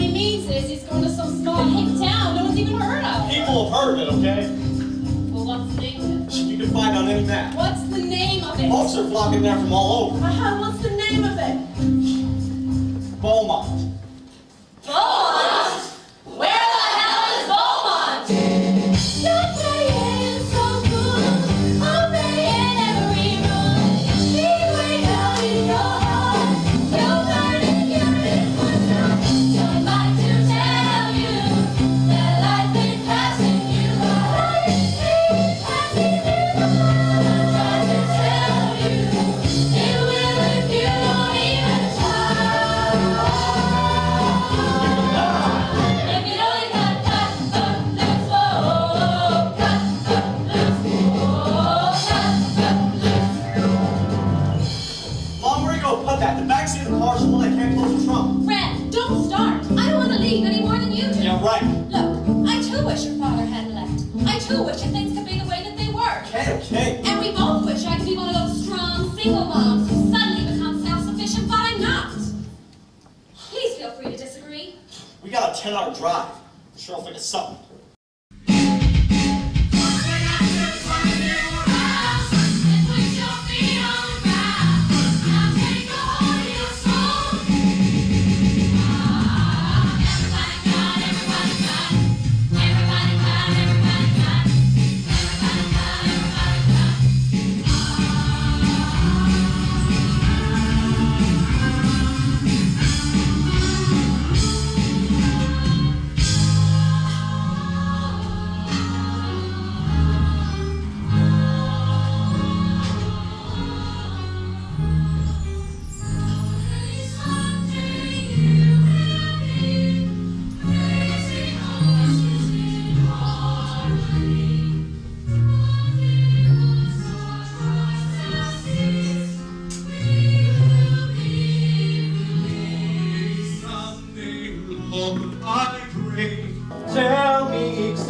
What he means is he's going to some small hick town no one's even heard of. People have heard of it, okay? Well, what's the name of it? You can find on any map. What's the name of it? Folks are flocking there from all over. Uh-huh, what's the name of it? Beaumont. Beaumont? Too wish that things could be the way that they were. Okay, okay. And we both wish I could be one of those strong single moms who suddenly become self-sufficient, but I'm not. Please feel free to disagree. We got a 10 hour drive. I'm sure I'll think of something.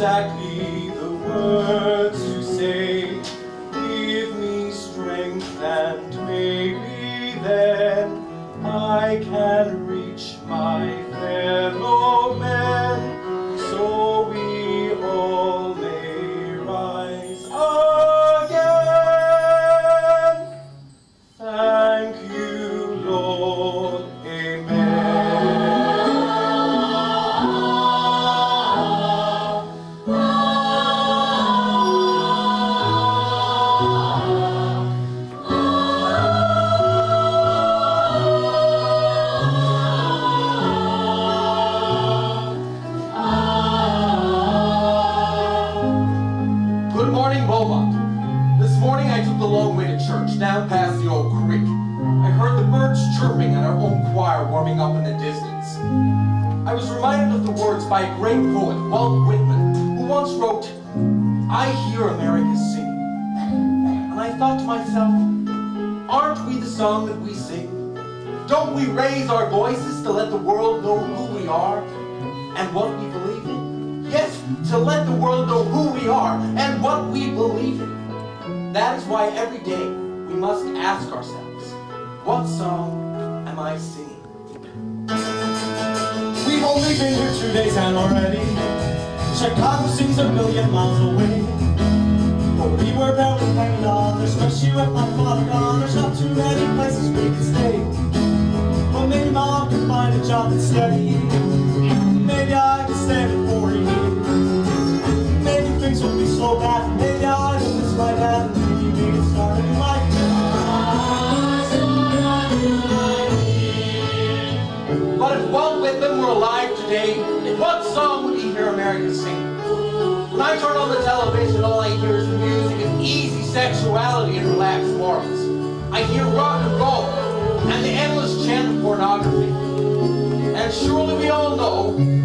Exactly the words morning, Beaumont. This morning I took the long way to church, down past the old creek. I heard the birds chirping and our own choir warming up in the distance. I was reminded of the words by a great poet, Walt Whitman, who once wrote, I hear America sing. And I thought to myself, aren't we the song that we sing? Don't we raise our voices to let the world know who we are and what we believe to let the world know who we are and what we believe in. That is why every day we must ask ourselves, what song am I singing? We've only been here two days and already Chicago seems a million miles away But we were barely hanging on Especially with my father gone There's not too many places we can stay But maybe mom can find a job that's steady so bad Maybe I will miss my dad Maybe we can start a new life But if Walt Whitman were alive today, what song would he hear America sing? When I turn on the television, all I hear is music of easy sexuality and relaxed morals. I hear rock and roll and the endless chant of pornography. And surely we all know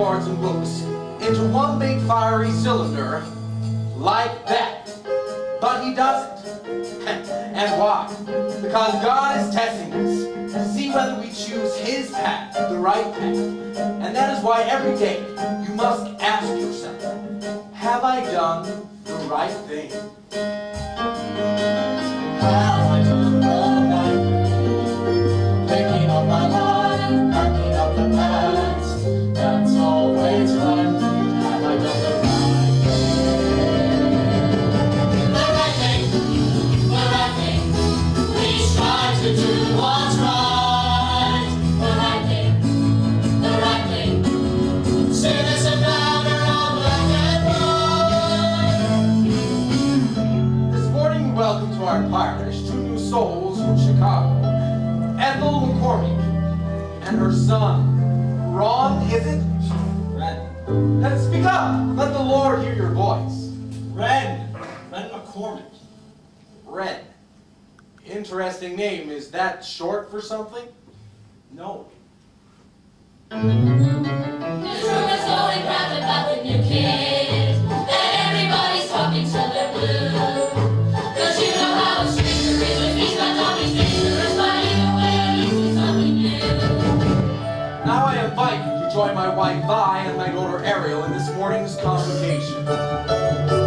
records and books into one big fiery cylinder like that. But he doesn't. and why? Because God is testing us to see whether we choose his path, the right path. And that is why every day you must ask yourself? Have I done the right thing? And her son, Ron, is it? Ren. Let speak up. Let the Lord hear your voice. Ren. Ren McCormack. Ren. Interesting name. Is that short for something? No. I go Ariel in this morning's congregation.